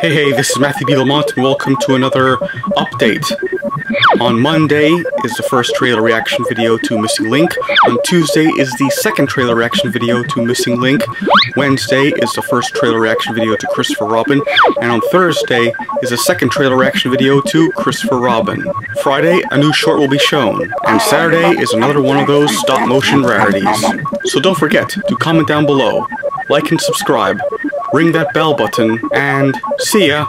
Hey, hey, this is Matthew B. Lamont, and welcome to another update. On Monday is the first trailer reaction video to Missing Link. On Tuesday is the second trailer reaction video to Missing Link. Wednesday is the first trailer reaction video to Christopher Robin. And on Thursday is the second trailer reaction video to Christopher Robin. Friday, a new short will be shown. And Saturday is another one of those stop motion rarities. So don't forget to comment down below, like and subscribe, ring that bell button, and see ya!